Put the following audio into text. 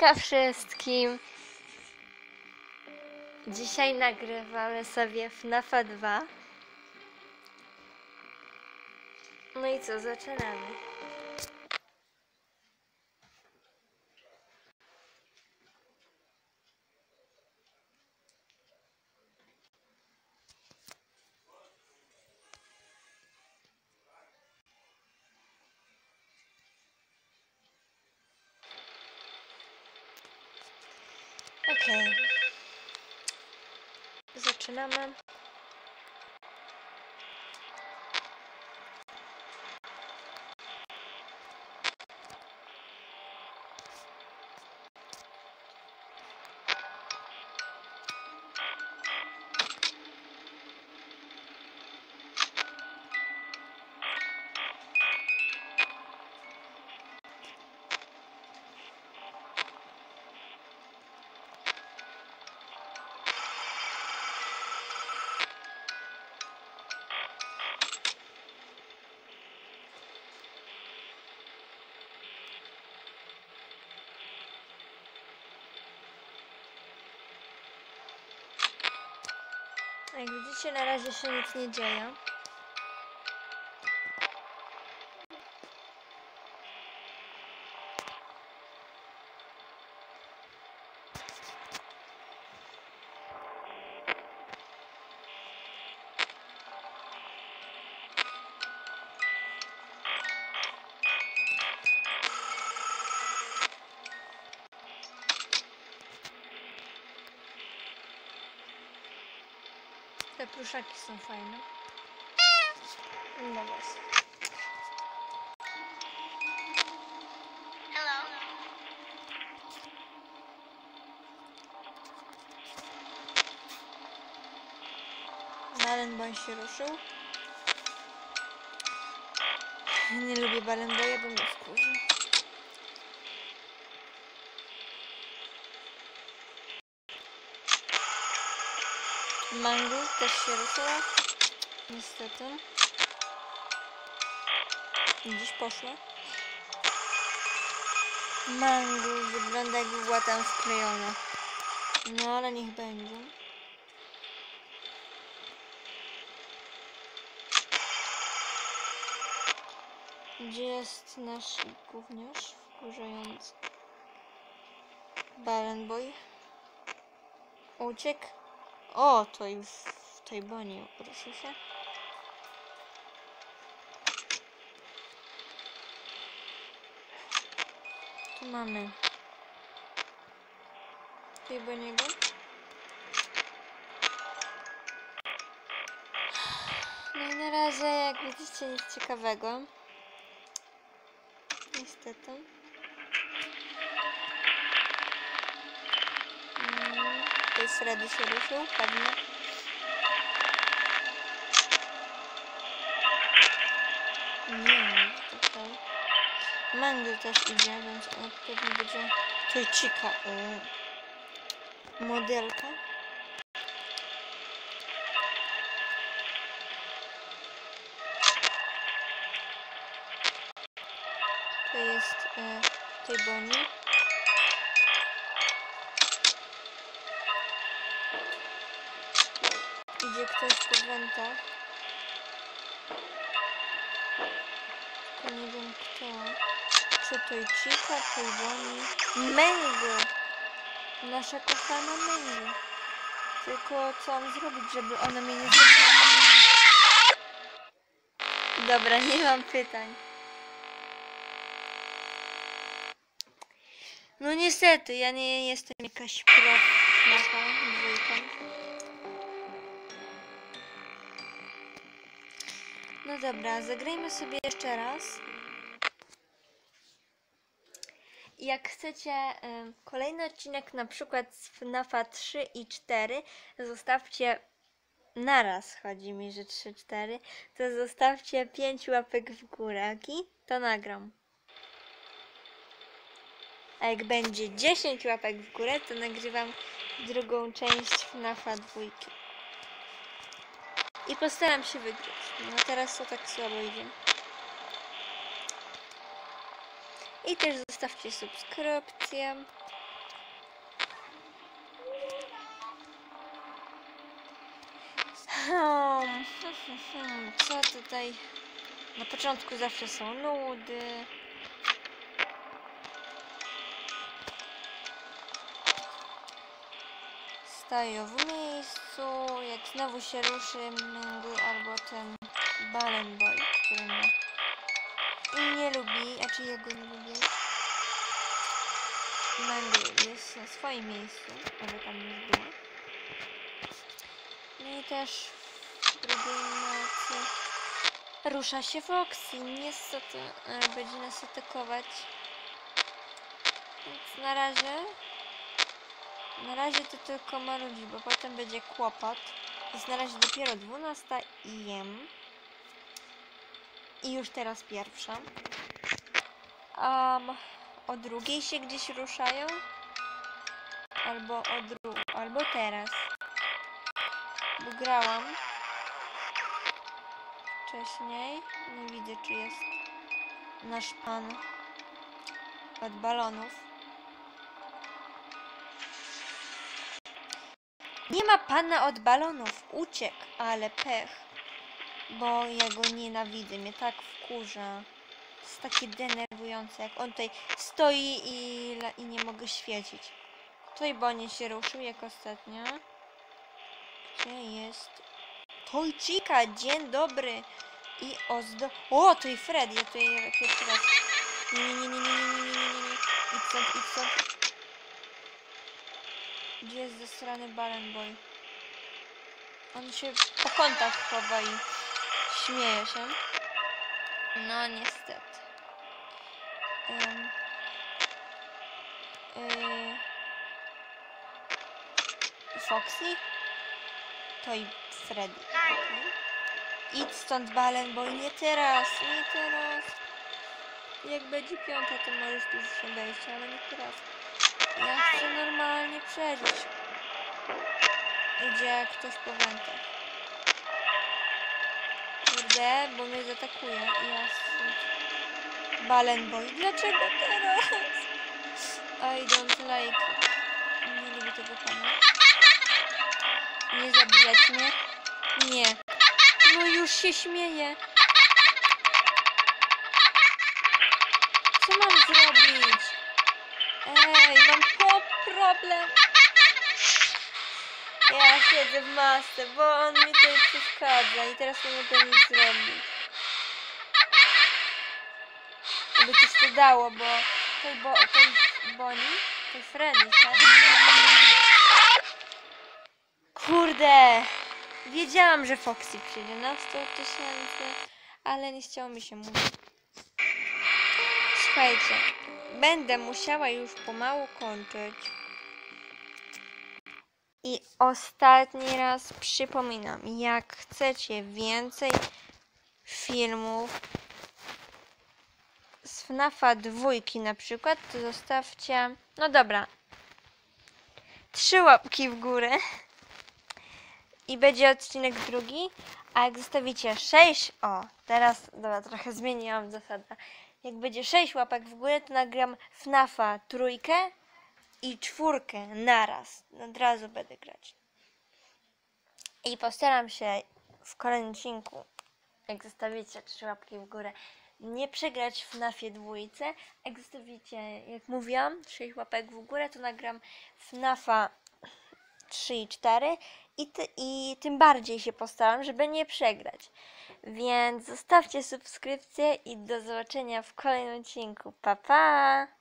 Hejka wszystkim! Dzisiaj nagrywamy sobie FNAFa 2. No i co, zaczynamy. Zaczynamy. Jak widzicie, na razie się nic nie dzieje. Te pluszaki są fajne. No właśnie. Balenboy się ruszył. Nie lubię balenboja, bo mnie wkurzy. Mango też się ruszyła. Niestety. Dziś poszła. Mango wygląda jakby była tam wklejona. No ale niech będzie. Gdzie jest nasz gówniarz wkurzający? Balenboy. Uciekł. O, to i w tej bani ruszył się. Tu mamy tej baniego. No i na razie, jak widzicie, nic ciekawego. Niestety. Jest Freddy się ruszył, pewnie. Nie, tutaj. Mango też idzie, więc on pewnie będzie Tojcika. y, Modelka. To jest e, tej Bonnie. Idzie ktoś wentach. Tylko nie wiem kto. Czy to i Chica, to i. Mango! Nasza kochana Mango. Tylko co mam zrobić, żeby ona mnie nie zabrała? Dobra, nie mam pytań. No niestety, ja nie jestem jakaś prof mapa dwójką. No dobra, zagrajmy sobie jeszcze raz. Jak chcecie em, kolejny odcinek, na przykład z FNAFa 3 i 4, zostawcie naraz, chodzi mi, że 3-4, to zostawcie 5 łapek w górę, ok? To nagram. A jak będzie 10 łapek w górę, to nagrywam drugą część FNAFa 2. I postaram się wygrać. No teraz to tak słabo idzie. I też zostawcie subskrypcję. Hmm, hmm, hmm, Co tutaj? Na początku zawsze są nudy. Stoją w miejscu, jak znowu się ruszy Mingle albo ten Ballen Boy, który mnie nie lubi, a czy ja go nie lubię. Mangle jest na swoim miejscu, ale tam nie było. No i też w drugiej nocy rusza się Foxy. Niestety e, będzie nas atakować. Więc na razie na razie to tylko maludzi, bo potem będzie kłopot. Jest na razie dopiero 12 i jem. I już teraz pierwsza. Um, o drugiej się gdzieś ruszają? Albo o albo teraz. Bo grałam wcześniej. Nie widzę, czy jest nasz pan od balonów. Nie ma pana od balonów. Uciekł, ale pech. Bo ja go nienawidzę. Mnie tak wkurza. To jest takie denerwujące, jak on tutaj stoi i, i nie mogę świecić. Tutaj Bonnie się ruszył jak ostatnio. Gdzie jest? Tojcika, dzień dobry. I ozdo... O, to i Fred, ja tutaj pierwszy raz. Nie, nie, nie, nie, nie, nie, nie, nie, nie, idź stąd. Gdzie jest ze strony Balen Boy? On się po kątach chowa i śmieje się. No niestety. Ym. Yy. Foxy? To i Freddy. okej. Idź stąd Balen, bo nie teraz, nie teraz. Jak będzie piąta, to możesz tu już wejść, ale nie teraz. Ja chcę normalnie przeżyć. Idzie ktoś po wętach. Kurde, bo mnie zaatakuje. Ja stąd... Balen boy. Dlaczego teraz? I don't like. Nie lubię tego pana. Nie zabijać mnie. Nie. No już się śmieję. Ej, mam problem. Ja siedzę w masce, bo on mi tutaj przeszkadza i teraz nie mogę nic zrobić. By coś to dało, bo tej, bo, tej Boni, tej Freddy, tak? Kurde! Wiedziałam, że Foxy przyjdzie na 100 tysięcy, ale nie chciało mi się mówić. Słuchajcie, będę musiała już pomału kończyć. I ostatni raz przypominam, jak chcecie więcej filmów z FNAFa dwójki na przykład, to zostawcie, no dobra, trzy łapki w górę i będzie odcinek drugi, a jak zostawicie 6, o, teraz, dobra, trochę zmieniłam zasadę, jak będzie 6 łapek w górę, to nagram FNAFa trójkę i czwórkę naraz. Od razu będę grać. I postaram się w kolejnym odcinku, jak zostawicie trzy łapki w górę, nie przegrać w FNAFie dwójce. Jak zostawicie, jak mówiłam, 6 łapek w górę, to nagram FNAFa 3 i 4 i, ty, i tym bardziej się postaram, żeby nie przegrać. Więc zostawcie subskrypcję i do zobaczenia w kolejnym odcinku. Pa pa!